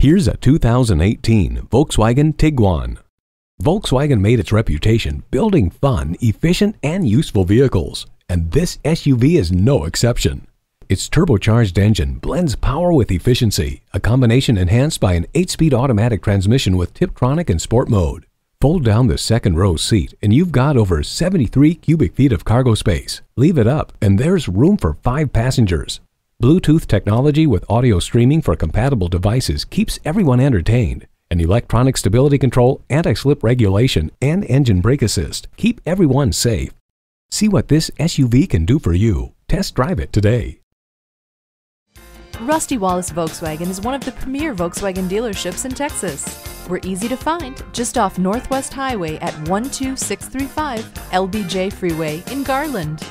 Here's a 2018 Volkswagen Tiguan. Volkswagen made its reputation building fun, efficient, and useful vehicles, and this SUV is no exception. Its turbocharged engine blends power with efficiency, a combination enhanced by an 8-speed automatic transmission with Tiptronic and Sport mode. Fold down the second row seat and you've got over 73 cubic feet of cargo space. Leave it up and there's room for 5 passengers. Bluetooth technology with audio streaming for compatible devices keeps everyone entertained. And electronic stability control, anti-slip regulation, and engine brake assist keep everyone safe. See what this SUV can do for you. Test drive it today. Rusty Wallis Volkswagen is one of the premier Volkswagen dealerships in Texas. We're easy to find just off Northwest Highway at 12635 LBJ Freeway in Garland.